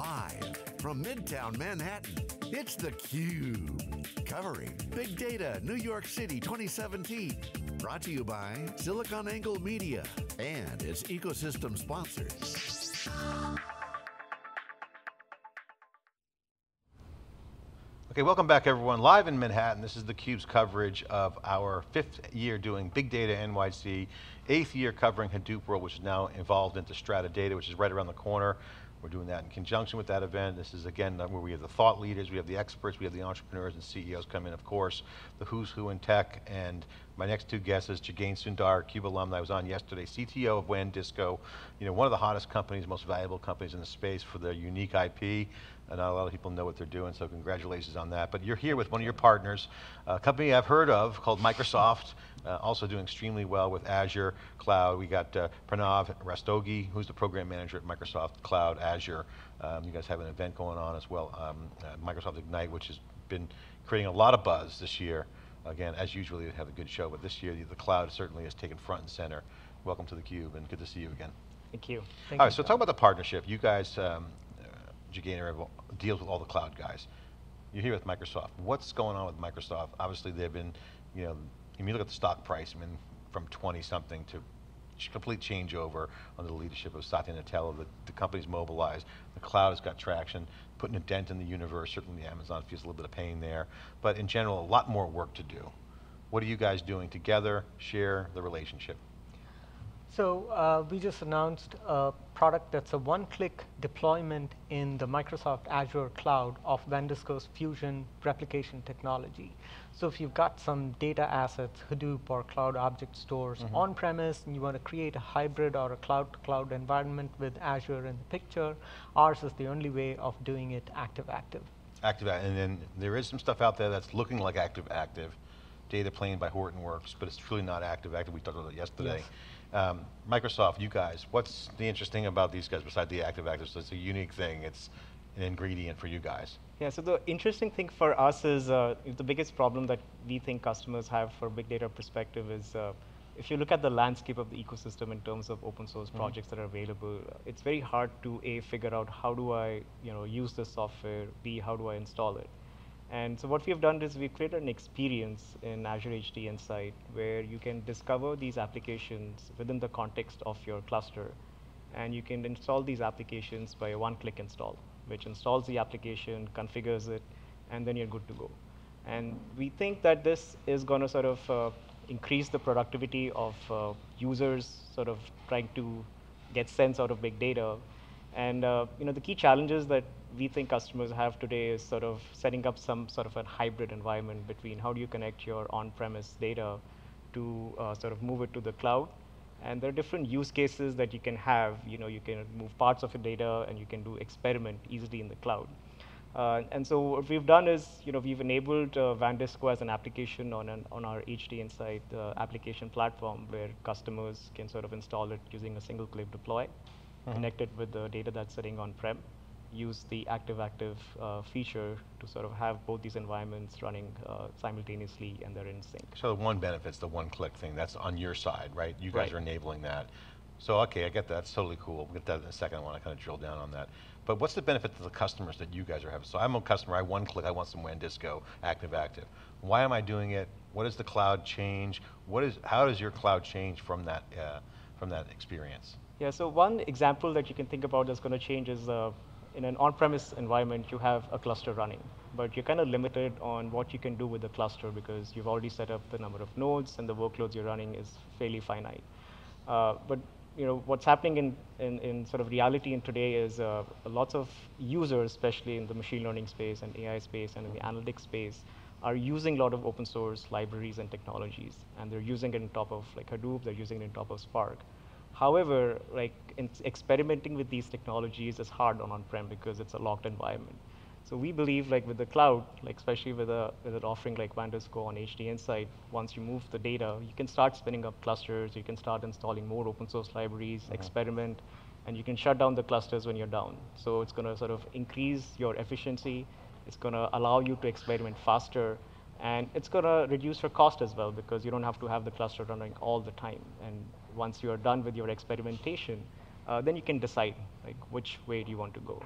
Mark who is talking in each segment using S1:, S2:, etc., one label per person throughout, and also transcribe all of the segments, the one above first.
S1: Live from Midtown Manhattan, it's theCUBE. Covering Big Data New York City 2017. Brought to you by SiliconANGLE Media and its ecosystem sponsors.
S2: Okay, welcome back everyone. Live in Manhattan, this is theCUBE's coverage of our fifth year doing Big Data NYC, eighth year covering Hadoop World, which is now evolved into Strata Data, which is right around the corner. We're doing that in conjunction with that event. This is again where we have the thought leaders, we have the experts, we have the entrepreneurs and CEOs come in, of course, the who's who in tech, and my next two guests is Jagane Sundar, CUBE alum that I was on yesterday, CTO of WANdisco, you know, one of the hottest companies, most valuable companies in the space for their unique IP and not a lot of people know what they're doing, so congratulations on that. But you're here with one of your partners, a company I've heard of called Microsoft, uh, also doing extremely well with Azure Cloud. We got uh, Pranav Rastogi, who's the program manager at Microsoft Cloud Azure. Um, you guys have an event going on as well, um, uh, Microsoft Ignite, which has been creating a lot of buzz this year. Again, as usual, they have a good show, but this year the cloud certainly has taken front and center. Welcome to theCUBE and good to see you again.
S3: Thank you.
S2: Thank all right, so talk about the partnership. You guys, um, Jagainer deals with all the cloud guys. You're here with Microsoft. What's going on with Microsoft? Obviously they've been, you know, if you look at the stock price, I mean, from 20 something to complete changeover under the leadership of Satya Nadella. The, the company's mobilized, the cloud has got traction, putting a dent in the universe, certainly Amazon feels a little bit of pain there, but in general, a lot more work to do. What are you guys doing together? Share the relationship.
S3: So uh, we just announced a product that's a one-click deployment in the Microsoft Azure cloud of WANdisco's Fusion replication technology. So if you've got some data assets, Hadoop or cloud object stores mm -hmm. on-premise, and you want to create a hybrid or a cloud-to-cloud -cloud environment with Azure in the picture, ours is the only way of doing it active-active.
S2: Active, and then there is some stuff out there that's looking like active-active, data plane by Hortonworks, but it's truly not active-active. We talked about it yesterday. Yes. Um, Microsoft, you guys, what's the interesting about these guys besides the active active? So it's a unique thing, it's an ingredient for you guys.
S4: Yeah, so the interesting thing for us is uh, the biggest problem that we think customers have for a big data perspective is uh, if you look at the landscape of the ecosystem in terms of open source mm -hmm. projects that are available, it's very hard to A, figure out how do I you know, use this software, B, how do I install it. And so what we've done is we've created an experience in Azure HD Insight where you can discover these applications within the context of your cluster. And you can install these applications by a one-click install, which installs the application, configures it, and then you're good to go. And we think that this is going to sort of uh, increase the productivity of uh, users sort of trying to get sense out of big data. And uh, you know, the key challenges that we think customers have today is sort of setting up some sort of a hybrid environment between how do you connect your on-premise data to uh, sort of move it to the cloud. And there are different use cases that you can have. You know, you can move parts of your data and you can do experiment easily in the cloud. Uh, and so what we've done is, you know, we've enabled uh, WANdisco as an application on, an, on our HD Insight uh, application platform where customers can sort of install it using a single click deploy, mm -hmm. connect it with the data that's sitting on-prem, use the active-active uh, feature to sort of have both these environments running uh, simultaneously and they're in sync.
S2: So the one benefit's the one-click thing, that's on your side, right? You guys right. are enabling that. So okay, I get that, that's totally cool. We'll get that in a second, I want to kind of drill down on that. But what's the benefit to the customers that you guys are having? So I'm a customer, I one click, I want some WANdisco active-active. Why am I doing it? What does the cloud change? What is, how does your cloud change from that, uh, from that experience?
S4: Yeah, so one example that you can think about that's going to change is uh, in an on-premise environment, you have a cluster running, but you're kind of limited on what you can do with the cluster because you've already set up the number of nodes and the workloads you're running is fairly finite. Uh, but you know, what's happening in, in, in, sort of reality in today is uh, lots of users, especially in the machine learning space and AI space and in the analytics space, are using a lot of open source libraries and technologies. And they're using it on top of like Hadoop, they're using it on top of Spark. However, like experimenting with these technologies is hard on on-prem because it's a locked environment. So we believe like with the cloud, like especially with, a, with an offering like WANdisco on HD Insight, once you move the data, you can start spinning up clusters, you can start installing more open source libraries, mm -hmm. experiment, and you can shut down the clusters when you're down. So it's going to sort of increase your efficiency, it's going to allow you to experiment faster, and it's going to reduce your cost as well because you don't have to have the cluster running all the time. And once you are done with your experimentation, uh, then you can decide like which way do you want to go.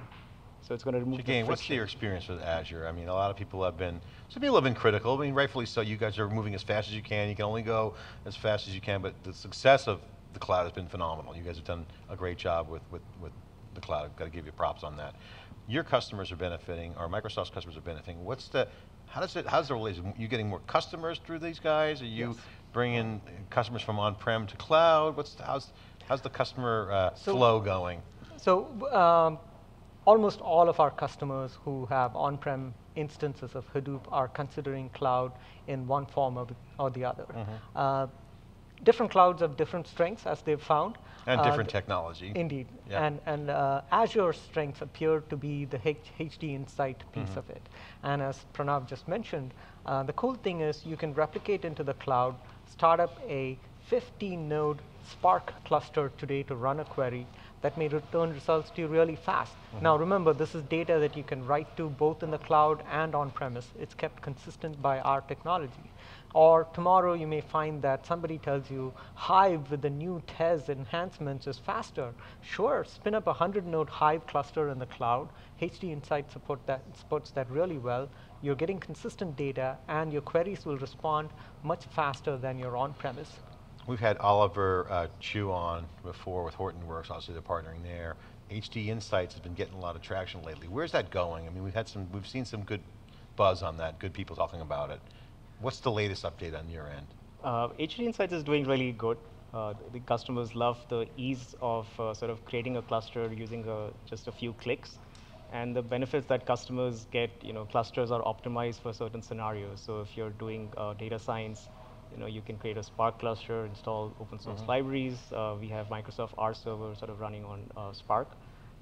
S4: So it's going to remove
S2: Again,
S4: the
S2: what's your experience with Azure? I mean, a lot of people have been, some people have been critical. I mean, rightfully so. You guys are moving as fast as you can. You can only go as fast as you can, but the success of the cloud has been phenomenal. You guys have done a great job with, with, with the cloud. I've got to give you props on that. Your customers are benefiting, or Microsoft's customers are benefiting. What's the, how does it, how's the relation? You getting more customers through these guys? Are you
S3: Yes.
S2: bringing customers from on-prem to cloud? What's, the, how's, how's the customer uh,
S3: So-
S2: flow going?
S3: So um, almost all of our customers who have on-prem instances of Hadoop are considering cloud in one form or, the- or the other.
S2: Mm-hmm.
S3: Uh, different clouds have different strengths, as they've found.
S2: And
S3: Uh,
S2: different
S3: th-
S2: technology.
S3: Indeed.
S2: Yeah.
S3: And, and uh, Azure's strengths appear to be the H- HD Insight piece
S2: Mm-hmm.
S3: of it. And as Pranav just mentioned, uh, the cool thing is you can replicate into the cloud, start up a 15 node Spark cluster today to run a query that may return results to you really fast.
S2: Mm-hmm.
S3: Now remember, this is data that you can write to both in the cloud and on premise. It's kept consistent by our technology. Or tomorrow you may find that somebody tells you Hive with the new Tez enhancements is faster. Sure, spin up a 100 node Hive cluster in the cloud. HD Insight support that, supports that really well. You're getting consistent data and your queries will respond much faster than your on-premise.
S2: We've had Oliver uh, Chu on before with Hortonworks, obviously they're partnering there. HD Insights has been getting a lot of traction lately. Where's that going? I mean, we've had some, we've seen some good buzz on that, good people talking about it. What's the latest update on your end?
S4: Uh, HD Insights is doing really good. Uh, the customers love the ease of uh, sort of creating a cluster using a, just a few clicks. And the benefits that customers get, you know, clusters are optimized for certain scenarios. So if you're doing uh, data science, you know, you can create a Spark cluster, install open source libraries. Uh, we have Microsoft R Server sort of running on uh, Spark,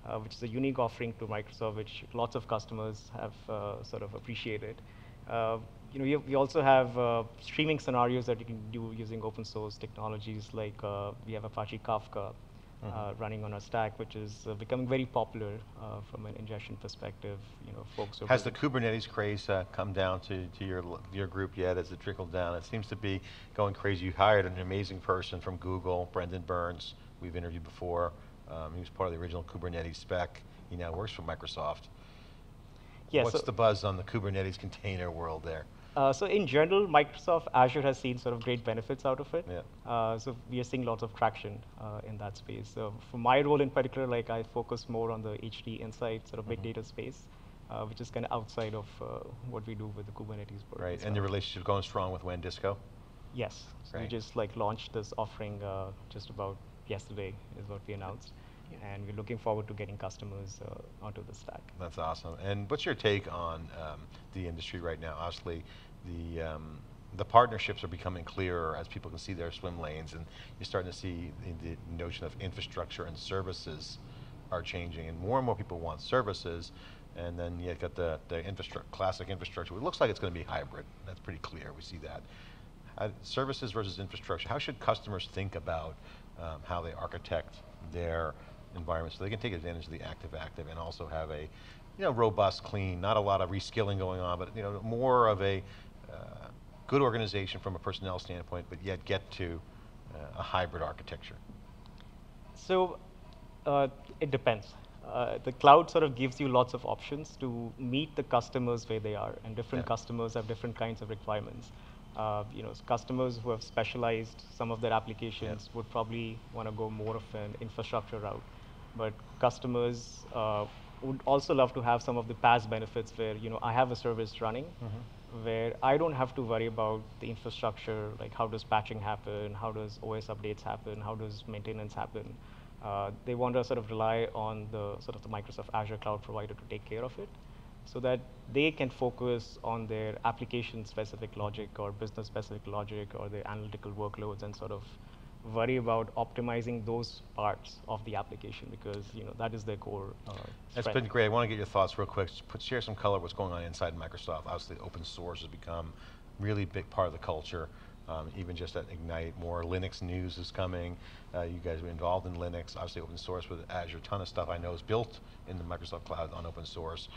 S4: uh, which is a unique offering to Microsoft, which lots of customers have uh, sort of appreciated. Uh, you know, we, we also have uh, streaming scenarios that you can do using open source technologies like uh, we have Apache Kafka uh, running on our stack, which is uh, becoming very popular uh, from an ingestion perspective. You know, folks
S2: Has the Kubernetes craze uh, come down to, to your, your group yet? Has it trickled down? It seems to be going crazy. You hired an amazing person from Google, Brendan Burns, we've interviewed before. Um, he was part of the original Kubernetes spec. He now works for Microsoft.
S4: Yeah,
S2: What's
S4: so-
S2: the buzz on the Kubernetes container world there?
S4: Uh, so in general, Microsoft Azure has seen sort of great benefits out of it.
S2: Yeah.
S4: Uh, so we are seeing lots of traction uh, in that space. So for my role in particular, like I focus more on the HD Insight sort of big
S2: Mm-hmm.
S4: data space, uh, which is kind of outside of uh, what we do with the Kubernetes work.
S2: Right,
S4: as
S2: and the relationship going strong with WANdisco?
S4: Yes. So we just like launched this offering uh, just about yesterday is what we announced. And we're looking forward to getting customers uh, onto the stack.
S2: That's awesome. And what's your take on um, the industry right now? Obviously, the um, the partnerships are becoming clearer as people can see their swim lanes, and you're starting to see the, the notion of infrastructure and services are changing, and more and more people want services. And then you've got the the infrastructure, classic infrastructure. It looks like it's going to be hybrid. That's pretty clear. We see that. Uh, services versus infrastructure. How should customers think about um, how they architect their environment so they can take advantage of the active-active and also have a, you know, robust, clean, not a lot of reskilling going on, but you know, more of a uh, good organization from a personnel standpoint, but yet get to uh, a hybrid architecture.
S4: So uh, it depends. Uh, the cloud sort of gives you lots of options to meet the customers where they are, and different
S2: Yeah.
S4: customers have different kinds of requirements. Uh, you know, customers who have specialized some of their applications would probably want to go more of an infrastructure route, but customers uh, would also love to have some of the PaaS benefits where you know I have a service running, where I don't have to worry about the infrastructure, like how does patching happen, how does OS updates happen, how does maintenance happen. Uh, they want to sort of rely on the sort of the Microsoft Azure cloud provider to take care of it, so that they can focus on their application-specific logic or business-specific logic or their analytical workloads and sort of worry about optimizing those parts of the application because you know that is their core. Uh,
S2: That's
S4: strength.
S2: been great. I want to get your thoughts real quick. Put, share some color what's going on inside Microsoft. Obviously, open source has become really big part of the culture. Um, even just at Ignite, more Linux news is coming. Uh, you guys are involved in Linux, obviously open source with Azure. A ton of stuff I know is built in the Microsoft Cloud on open source.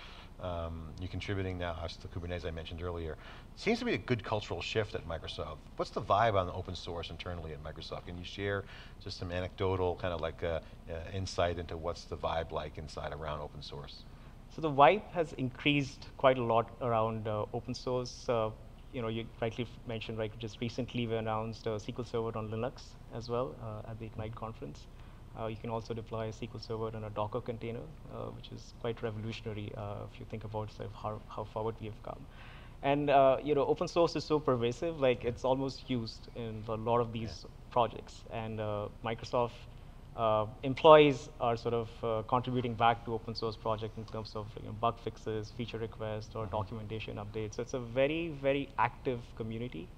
S2: Um, you're contributing now to Kubernetes I mentioned earlier. Seems to be a good cultural shift at Microsoft. What's the vibe on the open source internally at Microsoft? Can you share just some anecdotal kind of like uh, uh, insight into what's the vibe like inside around open source?
S4: So the vibe has increased quite a lot around uh, open source. Uh, you know, you rightly mentioned, right, just recently we announced SQL Server on Linux as well uh, at the Ignite conference. Uh, you can also deploy a SQL Server in a Docker container, uh, which is quite revolutionary uh, if you think about sort of how, how forward we have come. And you know, open source is so pervasive, like it's almost used in a lot of these yeah. projects. And Microsoft uh, employees are sort of uh, contributing back to open source project in terms of you know, bug fixes, feature requests, or documentation updates. So it's a very, very active community.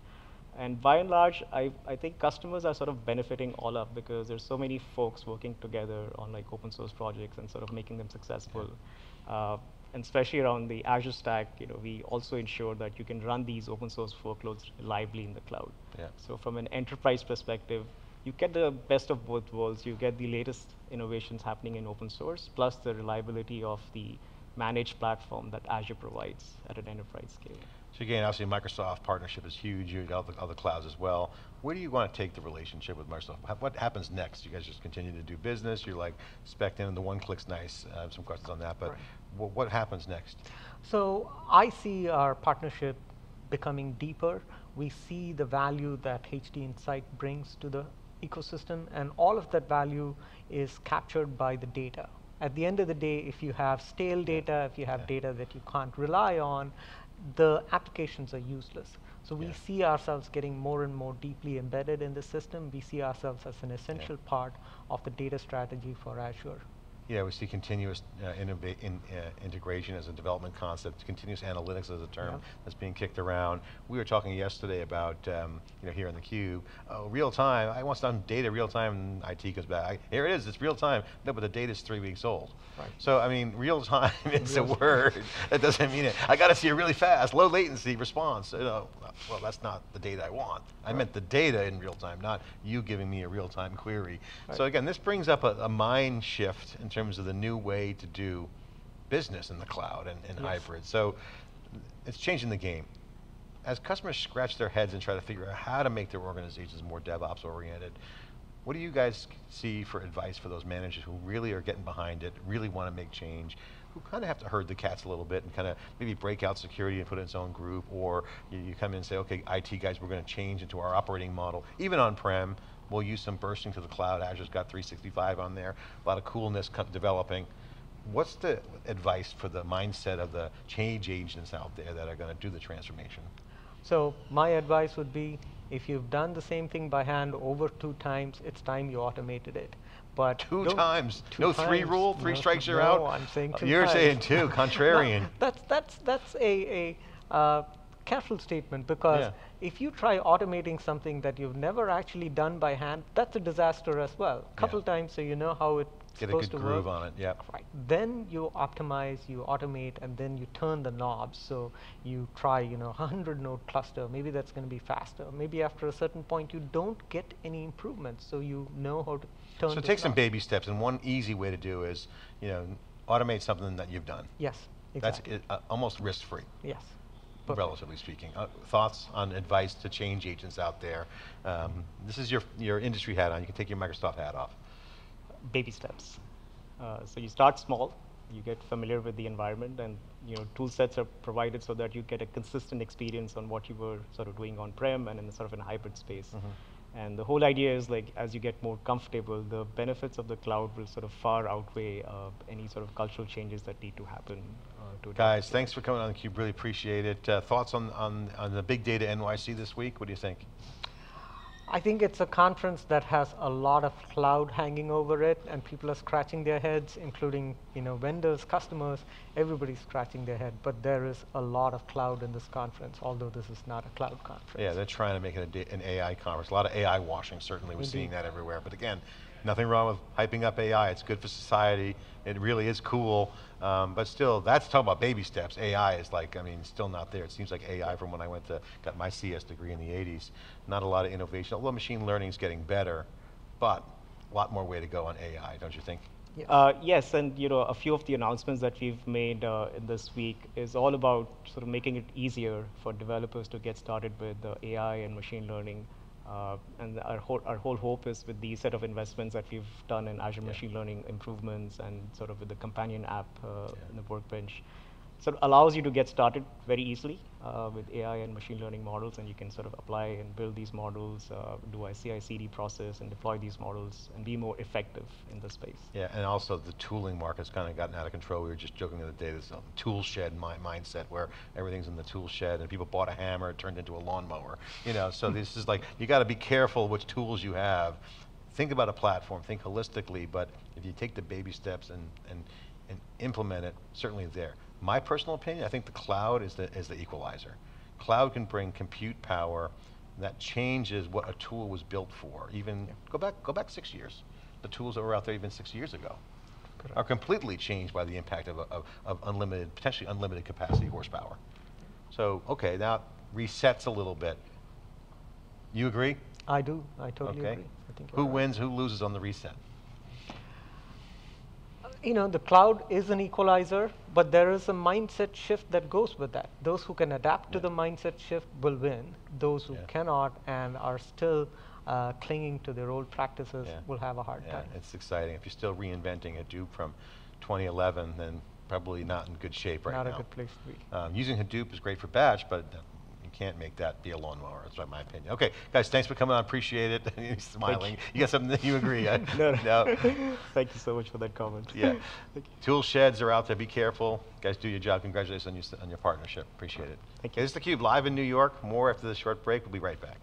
S4: And by and large, I, I think customers are sort of benefiting all up because there's so many folks working together on like open source projects and sort of making them successful. Uh, and especially around the Azure stack, you know, we also ensure that you can run these open source workloads reliably in the cloud. Yeah. So from an enterprise perspective, you get the best of both worlds. You get the latest innovations happening in open source, plus the reliability of the managed platform that Azure provides at an enterprise scale.
S2: So again, obviously Microsoft partnership is huge, You've got other, other clouds as well. Where do you want to take the relationship with Microsoft? What happens next? You guys just continue to do business, you're like spec in, and the one click's nice, I have some questions on that, but right. what happens next?
S3: So I see our partnership becoming deeper. We see the value that HD Insight brings to the ecosystem, and all of that value is captured by the data. At the end of the day, if you have stale data, if you have yeah. data that you can't rely on, the applications are useless. So we yeah. see ourselves getting more and more deeply embedded in the system. We see ourselves as an essential yeah. part of the data strategy for Azure.
S2: Yeah, we see continuous uh, in, uh, integration as a development concept, continuous analytics as a term yeah. that's being kicked around. We were talking yesterday about, um, you know, here in the cube, uh, real time, I want some data real time, and IT goes back, here it is, it's real time. No, but the data's three weeks old. Right. So, I mean, real time is real a word, that doesn't mean it. I got to see it really fast, low latency response. You know, well, that's not the data I want. I meant the data in real time, not you giving me a real time query. Right. So again, this brings up a, a mind shift in terms of the new way to do business in the cloud and, and yes. hybrid. So it's changing the game. As customers scratch their heads and try to figure out how to make their organizations more DevOps oriented, what do you guys see for advice for those managers who really are getting behind it, really want to make change, who kind of have to herd the cats a little bit and kind of maybe break out security and put it in its own group, or you, you come in and say, okay, IT guys, we're going to change into our operating model, even on-prem, We'll use some bursting to the cloud. Azure's got 365 on there. A lot of coolness developing. What's the advice for the mindset of the change agents out there that are going to do the transformation?
S3: So my advice would be, if you've done the same thing by hand over two times, it's time you automated it.
S2: But two times, two no times. three rule, three
S3: no,
S2: strikes you're
S3: no,
S2: out.
S3: I'm saying two
S2: You're
S3: times.
S2: saying two, contrarian. no,
S3: that's that's that's a a uh, careful statement because yeah. if you try automating something that you've never actually done by hand, that's a disaster as well. A couple yeah. times so you know how it's
S2: Get
S3: supposed
S2: to
S3: work.
S2: Get a good groove on it, yeah.
S3: Right. Then you optimize, you automate, and then you turn the knobs. So you try, you know, 100 node cluster, maybe that's going to be faster. Maybe after a certain point you don't get any improvements, so you know how to turn
S2: So take some baby steps, and one easy way to do is, you know, automate something that you've done.
S3: Yes,
S2: exactly. That's uh, almost risk-free.
S3: Yes
S2: relatively speaking. Uh, thoughts on advice to change agents out there? Um, this is your, your industry hat on, you can take your Microsoft hat off.
S4: Baby steps. Uh, so you start small, you get familiar with the environment and you know, tool sets are provided so that you get a consistent experience on what you were sort of doing on-prem and in sort of a hybrid space. Mm -hmm. And the whole idea is like, as you get more comfortable, the benefits of the cloud will sort of far outweigh uh, any sort of cultural changes that need to happen. To
S2: Guys, thanks for coming on theCUBE, really appreciate it. Uh, thoughts on, on, on the Big Data NYC this week, what do you think?
S3: I think it's a conference that has a lot of cloud hanging over it, and people are scratching their heads, including you know vendors, customers. Everybody's scratching their head, but there is a lot of cloud in this conference, although this is not a cloud conference.
S2: Yeah, they're trying to make it an AI conference. A lot of AI washing, certainly. We're Indeed. seeing that everywhere. But again, nothing wrong with hyping up AI. It's good for society. It really is cool. Um, but still, that's talking about baby steps. AI is like, I mean, still not there. It seems like AI from when I went to, got my CS degree in the 80s, not a lot of innovation. Although machine learning is getting better, but a lot more way to go on AI, don't you think?
S4: Yes. Uh, yes, and you know, a few of the announcements that we've made uh, in this week is all about sort of making it easier for developers to get started with uh, AI and machine learning and our whole, our whole hope is with the set of investments that we've done in Azure
S2: Yeah.
S4: Machine Learning improvements and sort of with the companion app uh,
S2: Yeah.
S4: in the workbench, sort of allows you to get started very easily uh, with AI and machine learning models, and you can sort of apply and build these models, uh, do a CI/CD process, and deploy these models, and be more effective in the space.
S2: Yeah, and also the tooling market's kind of gotten out of control. We were just joking the other day, this um, tool shed mi- mindset where everything's in the tool shed and people bought a hammer, it turned into a lawnmower. You know, so this is like, you got to be careful which tools you have. Think about a platform, think holistically, but if you take the baby steps and, and, and implement it, certainly there. My personal opinion, I think the cloud is the, is the equalizer. Cloud can bring compute power that changes what a tool was built for. Even, go back, go back six years. The tools that were out there even six years ago are completely changed by the impact of, of, of unlimited, potentially unlimited capacity horsepower. So, okay, it resets a little bit. You agree?
S3: I do. I totally
S2: okay.
S3: agree. I think
S2: who
S3: right.
S2: wins, who loses on the reset?
S3: You know, the cloud is an equalizer, but there is a mindset shift that goes with that. Those who can adapt to
S2: Yeah.
S3: the mindset shift will win. Those who
S2: Yeah.
S3: cannot and are still uh, clinging to their old practices
S2: Yeah.
S3: will have a hard
S2: Yeah,
S3: time.
S2: it's exciting. If you're still reinventing Hadoop from 2011, then probably not in good shape right
S3: Not
S2: now.
S3: a good place to be.
S2: Um, using Hadoop is great for batch, but can't make that be a lawnmower. That's my opinion. Okay, guys, thanks for coming on. Appreciate it. You're smiling. You got something that you agree on?
S4: No,
S2: no. no.
S4: Thank you so much for that comment.
S2: Yeah.
S4: Thank you.
S2: Tool sheds are out there. Be careful. Guys, do your job. Congratulations on your, on your partnership. Appreciate it.
S4: Thank you.
S2: this is theCUBE, live in New York. More after this short break. We'll be right back.